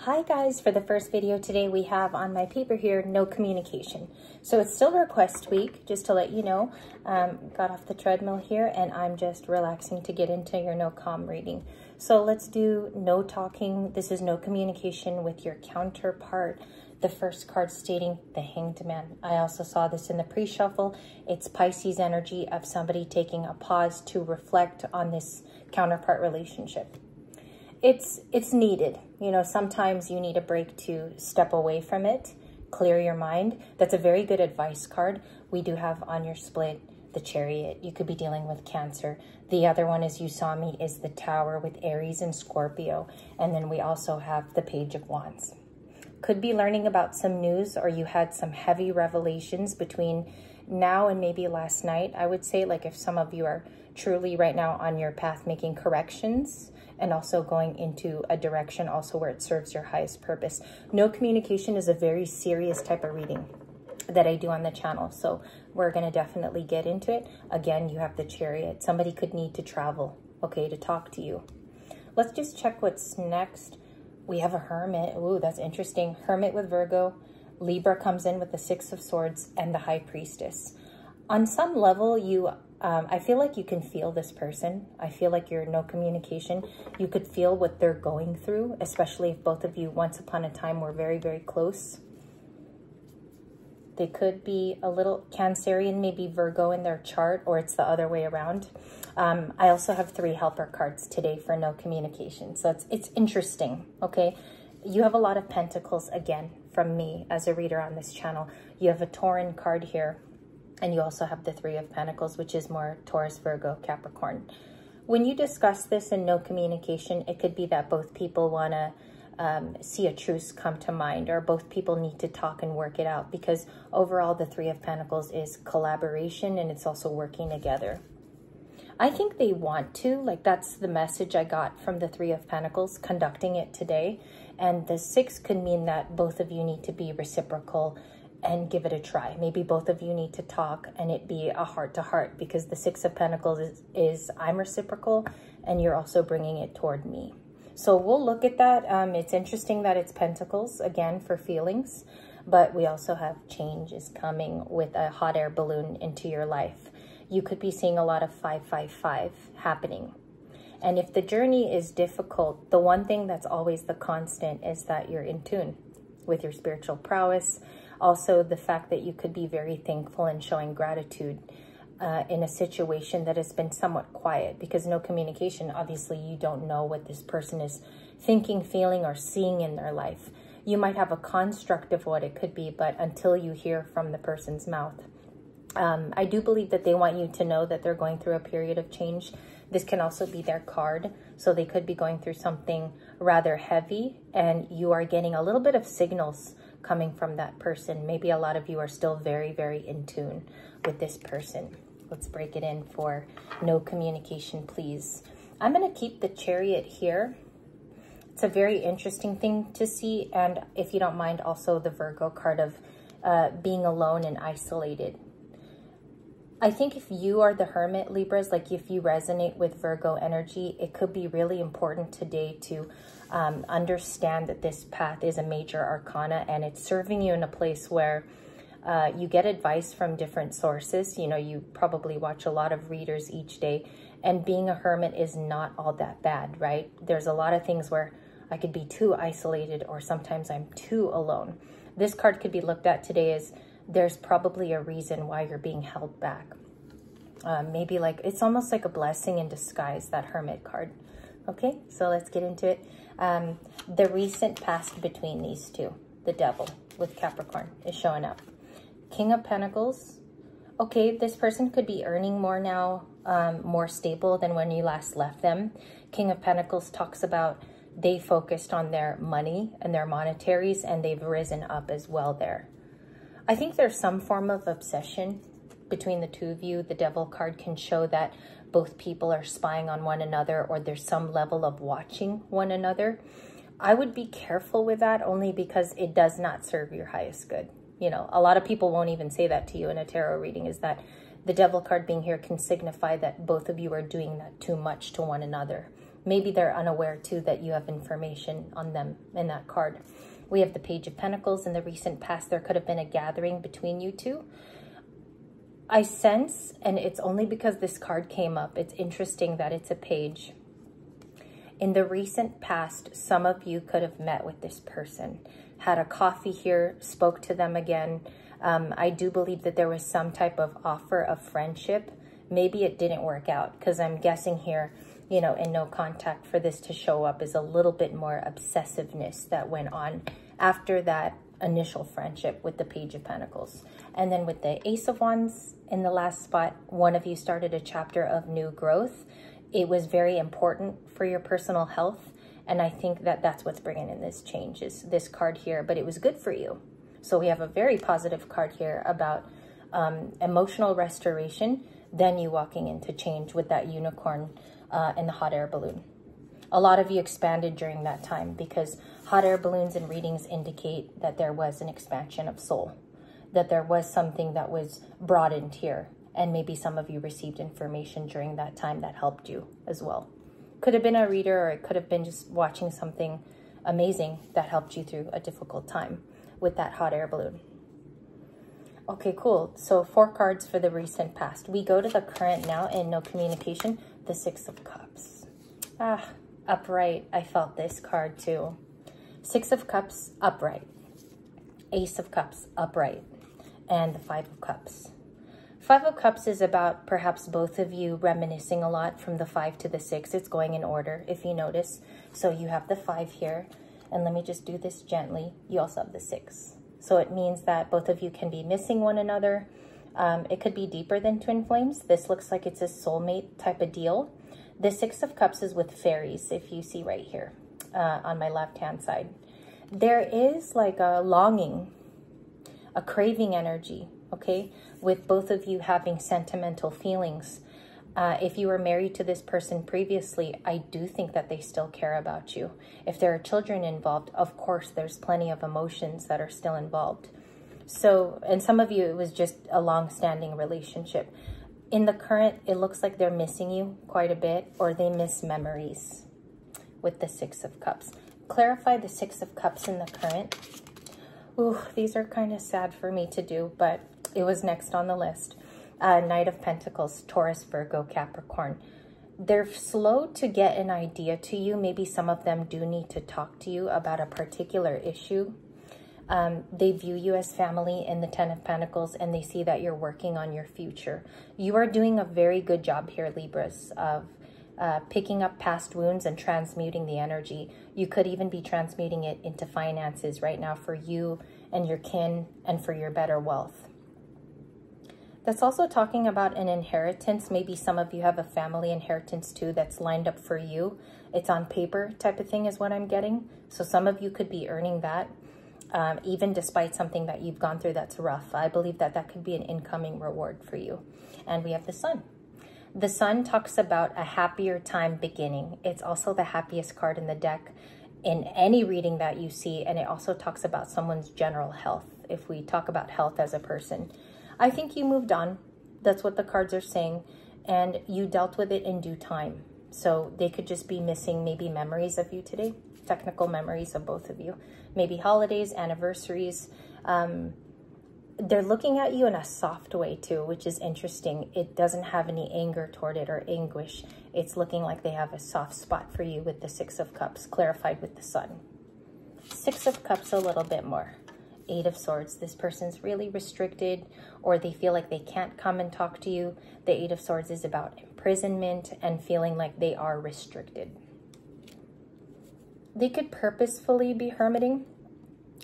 Hi guys, for the first video today we have on my paper here, no communication. So it's still request week, just to let you know. Um, got off the treadmill here and I'm just relaxing to get into your no com reading. So let's do no talking. This is no communication with your counterpart. The first card stating the hanged man. I also saw this in the pre-shuffle. It's Pisces energy of somebody taking a pause to reflect on this counterpart relationship it's it's needed. You know, sometimes you need a break to step away from it, clear your mind. That's a very good advice card. We do have on your split the chariot. You could be dealing with cancer. The other one, as you saw me, is the tower with Aries and Scorpio. And then we also have the page of wands. Could be learning about some news or you had some heavy revelations between now and maybe last night. I would say like if some of you are truly right now on your path making corrections, and also going into a direction also where it serves your highest purpose. No communication is a very serious type of reading that I do on the channel. So we're going to definitely get into it. Again, you have the chariot. Somebody could need to travel, okay, to talk to you. Let's just check what's next. We have a hermit. Ooh, that's interesting. Hermit with Virgo. Libra comes in with the Six of Swords and the High Priestess. On some level, you um, I feel like you can feel this person. I feel like you're no communication. You could feel what they're going through, especially if both of you once upon a time were very, very close. They could be a little Cancerian, maybe Virgo in their chart, or it's the other way around. Um, I also have three helper cards today for no communication. So it's, it's interesting, okay? You have a lot of pentacles, again, from me as a reader on this channel. You have a Taurean card here, and you also have the Three of Pentacles, which is more Taurus, Virgo, Capricorn. When you discuss this in no communication, it could be that both people want to um, see a truce come to mind or both people need to talk and work it out because overall the Three of Pentacles is collaboration and it's also working together. I think they want to, like that's the message I got from the Three of Pentacles conducting it today. And the Six could mean that both of you need to be reciprocal and give it a try. Maybe both of you need to talk and it be a heart to heart because the Six of Pentacles is, is I'm reciprocal and you're also bringing it toward me. So we'll look at that. Um, it's interesting that it's Pentacles, again, for feelings, but we also have changes coming with a hot air balloon into your life. You could be seeing a lot of 555 happening. And if the journey is difficult, the one thing that's always the constant is that you're in tune with your spiritual prowess, also, the fact that you could be very thankful and showing gratitude uh, in a situation that has been somewhat quiet because no communication, obviously you don't know what this person is thinking, feeling, or seeing in their life. You might have a construct of what it could be, but until you hear from the person's mouth. Um, I do believe that they want you to know that they're going through a period of change. This can also be their card. So they could be going through something rather heavy and you are getting a little bit of signals coming from that person. Maybe a lot of you are still very, very in tune with this person. Let's break it in for no communication, please. I'm going to keep the chariot here. It's a very interesting thing to see. And if you don't mind, also the Virgo card of uh, being alone and isolated. I think if you are the Hermit Libras, like if you resonate with Virgo energy, it could be really important today to um, understand that this path is a major arcana and it's serving you in a place where uh, you get advice from different sources. You know, you probably watch a lot of readers each day and being a hermit is not all that bad, right? There's a lot of things where I could be too isolated or sometimes I'm too alone. This card could be looked at today as there's probably a reason why you're being held back. Uh, maybe like, it's almost like a blessing in disguise, that hermit card. Okay, so let's get into it. Um, the recent past between these two, the devil with Capricorn is showing up. King of Pentacles. Okay, this person could be earning more now, um, more stable than when you last left them. King of Pentacles talks about they focused on their money and their monetaries and they've risen up as well there. I think there's some form of obsession between the two of you. The devil card can show that both people are spying on one another or there's some level of watching one another. I would be careful with that only because it does not serve your highest good. You know, a lot of people won't even say that to you in a tarot reading is that the devil card being here can signify that both of you are doing that too much to one another. Maybe they're unaware too that you have information on them in that card. We have the Page of Pentacles. In the recent past, there could have been a gathering between you two. I sense, and it's only because this card came up, it's interesting that it's a page. In the recent past, some of you could have met with this person, had a coffee here, spoke to them again. Um, I do believe that there was some type of offer of friendship. Maybe it didn't work out because I'm guessing here, you know, in no contact for this to show up is a little bit more obsessiveness that went on after that initial friendship with the Page of Pentacles. And then with the Ace of Wands in the last spot, one of you started a chapter of new growth. It was very important for your personal health. And I think that that's what's bringing in this change is this card here, but it was good for you. So we have a very positive card here about um, emotional restoration, then you walking into change with that unicorn uh, and the hot air balloon. A lot of you expanded during that time because hot air balloons and readings indicate that there was an expansion of soul, that there was something that was broadened here. And maybe some of you received information during that time that helped you as well. Could have been a reader or it could have been just watching something amazing that helped you through a difficult time with that hot air balloon. Okay, cool. So four cards for the recent past. We go to the current now in no communication, the Six of Cups. Ah, upright. I felt this card too. Six of Cups, upright. Ace of Cups, upright. And the Five of Cups. Five of Cups is about perhaps both of you reminiscing a lot from the five to the six. It's going in order, if you notice. So you have the five here. And let me just do this gently. You also have the six. So it means that both of you can be missing one another. Um, it could be deeper than twin flames. This looks like it's a soulmate type of deal. The Six of Cups is with fairies, if you see right here uh, on my left-hand side. There is like a longing, a craving energy, okay, with both of you having sentimental feelings. Uh, if you were married to this person previously, I do think that they still care about you. If there are children involved, of course, there's plenty of emotions that are still involved. So, and some of you, it was just a long-standing relationship in the current, it looks like they're missing you quite a bit or they miss memories with the Six of Cups. Clarify the Six of Cups in the current. Ooh, these are kind of sad for me to do, but it was next on the list. Uh, Knight of Pentacles, Taurus, Virgo, Capricorn. They're slow to get an idea to you. Maybe some of them do need to talk to you about a particular issue um, they view you as family in the Ten of Pentacles and they see that you're working on your future. You are doing a very good job here, Libras, of uh, picking up past wounds and transmuting the energy. You could even be transmuting it into finances right now for you and your kin and for your better wealth. That's also talking about an inheritance. Maybe some of you have a family inheritance too that's lined up for you. It's on paper type of thing is what I'm getting. So some of you could be earning that um, even despite something that you've gone through that's rough. I believe that that could be an incoming reward for you. And we have the sun. The sun talks about a happier time beginning. It's also the happiest card in the deck in any reading that you see. And it also talks about someone's general health. If we talk about health as a person, I think you moved on. That's what the cards are saying. And you dealt with it in due time. So they could just be missing maybe memories of you today technical memories of both of you. Maybe holidays, anniversaries. Um, they're looking at you in a soft way too, which is interesting. It doesn't have any anger toward it or anguish. It's looking like they have a soft spot for you with the Six of Cups, clarified with the Sun. Six of Cups a little bit more. Eight of Swords, this person's really restricted or they feel like they can't come and talk to you. The Eight of Swords is about imprisonment and feeling like they are restricted they could purposefully be hermiting.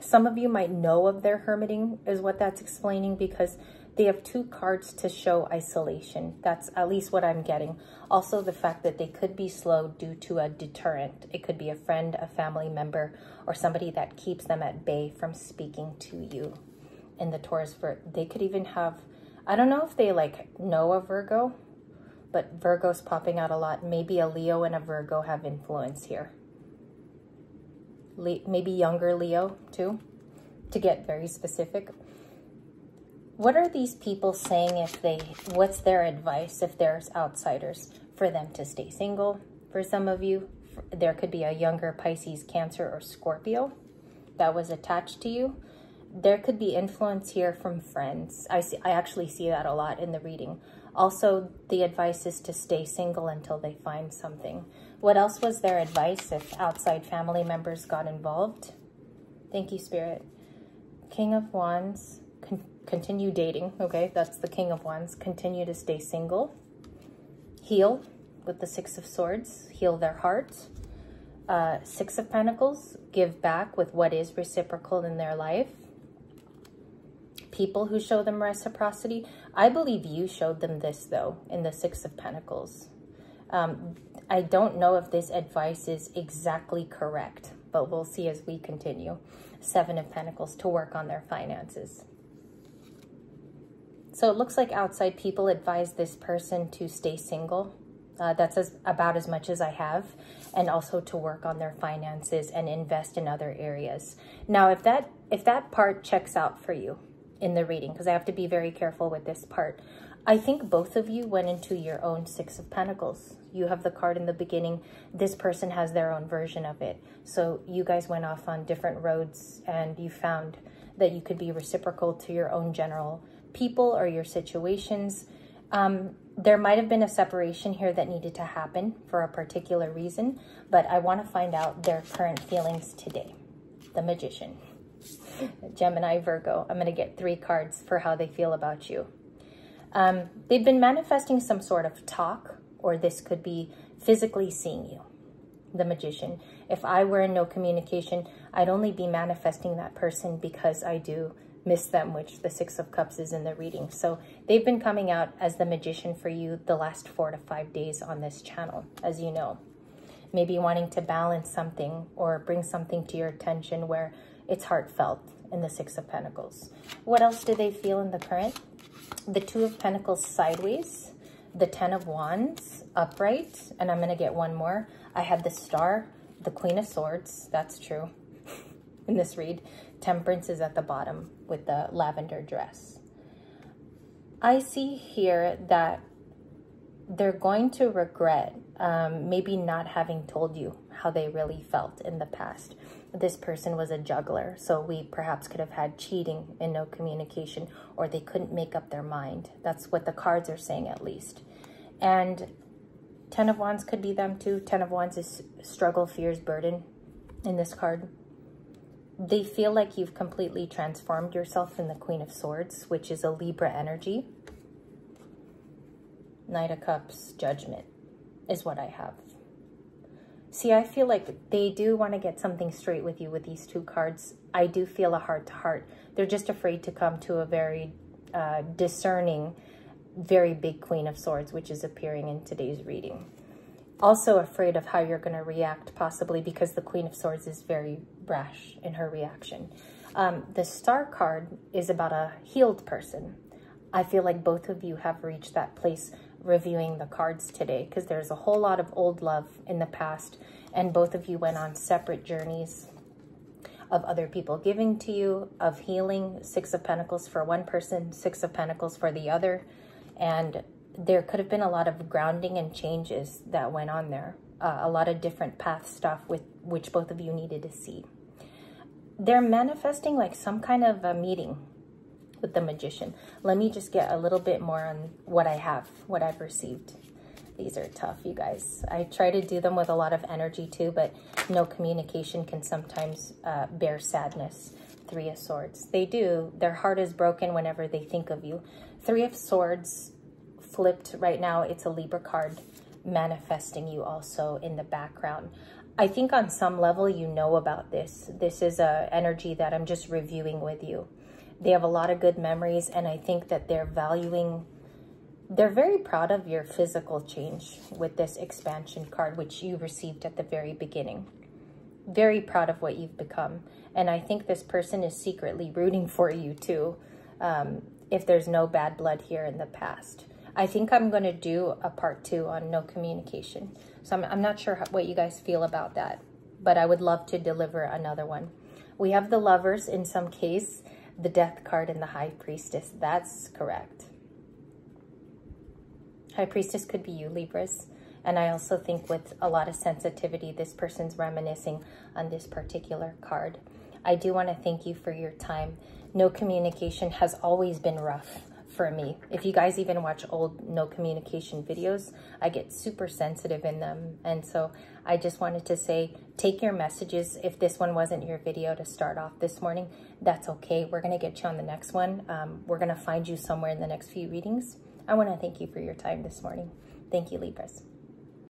Some of you might know of their hermiting is what that's explaining because they have two cards to show isolation. That's at least what I'm getting. Also, the fact that they could be slow due to a deterrent. It could be a friend, a family member, or somebody that keeps them at bay from speaking to you. In the Taurus, they could even have, I don't know if they like know a Virgo, but Virgo's popping out a lot. Maybe a Leo and a Virgo have influence here maybe younger Leo too, to get very specific. What are these people saying if they, what's their advice if there's outsiders? For them to stay single, For some of you, there could be a younger Pisces, Cancer, or Scorpio that was attached to you. There could be influence here from friends. I see. I actually see that a lot in the reading. Also, the advice is to stay single until they find something. What else was their advice if outside family members got involved? Thank you, Spirit. King of Wands, con continue dating. Okay, that's the King of Wands. Continue to stay single. Heal with the Six of Swords. Heal their heart. Uh, Six of Pentacles, give back with what is reciprocal in their life. People who show them reciprocity. I believe you showed them this, though, in the Six of Pentacles. Um, I don't know if this advice is exactly correct, but we'll see as we continue. Seven of Pentacles to work on their finances. So it looks like outside people advise this person to stay single. Uh, that's as, about as much as I have. And also to work on their finances and invest in other areas. Now, if that, if that part checks out for you in the reading, because I have to be very careful with this part, I think both of you went into your own Six of Pentacles. You have the card in the beginning. This person has their own version of it. So you guys went off on different roads and you found that you could be reciprocal to your own general people or your situations. Um, there might have been a separation here that needed to happen for a particular reason, but I want to find out their current feelings today. The Magician. Gemini, Virgo. I'm going to get three cards for how they feel about you. Um, they've been manifesting some sort of talk, or this could be physically seeing you. The Magician. If I were in no communication, I'd only be manifesting that person because I do miss them, which the Six of Cups is in the reading. So they've been coming out as the magician for you the last four to five days on this channel, as you know. Maybe wanting to balance something or bring something to your attention where it's heartfelt in the Six of Pentacles. What else do they feel in the current? The Two of Pentacles sideways, the Ten of Wands upright, and I'm going to get one more. I had the Star, the Queen of Swords, that's true in this read, Temperance is at the bottom with the lavender dress. I see here that they're going to regret um, maybe not having told you how they really felt in the past. This person was a juggler, so we perhaps could have had cheating and no communication, or they couldn't make up their mind. That's what the cards are saying, at least. And Ten of Wands could be them too. Ten of Wands is struggle, fears, burden in this card they feel like you've completely transformed yourself in the Queen of Swords, which is a Libra energy. Knight of Cups, Judgment is what I have. See, I feel like they do want to get something straight with you with these two cards. I do feel a heart-to-heart. -heart. They're just afraid to come to a very uh, discerning, very big Queen of Swords, which is appearing in today's reading also afraid of how you're going to react, possibly because the Queen of Swords is very brash in her reaction. Um, the Star card is about a healed person. I feel like both of you have reached that place reviewing the cards today because there's a whole lot of old love in the past and both of you went on separate journeys of other people giving to you, of healing, Six of Pentacles for one person, Six of Pentacles for the other, and there could have been a lot of grounding and changes that went on there. Uh, a lot of different path stuff with which both of you needed to see. They're manifesting like some kind of a meeting with the magician. Let me just get a little bit more on what I have, what I've received. These are tough, you guys. I try to do them with a lot of energy too, but no communication can sometimes uh, bear sadness. Three of Swords. They do. Their heart is broken whenever they think of you. Three of Swords flipped right now, it's a Libra card manifesting you also in the background. I think on some level you know about this. This is a energy that I'm just reviewing with you. They have a lot of good memories and I think that they're valuing, they're very proud of your physical change with this expansion card, which you received at the very beginning. Very proud of what you've become. And I think this person is secretly rooting for you too, um, if there's no bad blood here in the past. I think I'm going to do a part two on no communication. So I'm, I'm not sure how, what you guys feel about that, but I would love to deliver another one. We have the lovers in some case, the death card and the high priestess. That's correct. High priestess could be you, Libras. And I also think with a lot of sensitivity, this person's reminiscing on this particular card. I do want to thank you for your time. No communication has always been rough for me. If you guys even watch old no communication videos, I get super sensitive in them. And so I just wanted to say, take your messages. If this one wasn't your video to start off this morning, that's okay. We're going to get you on the next one. Um, we're going to find you somewhere in the next few readings. I want to thank you for your time this morning. Thank you, Libras.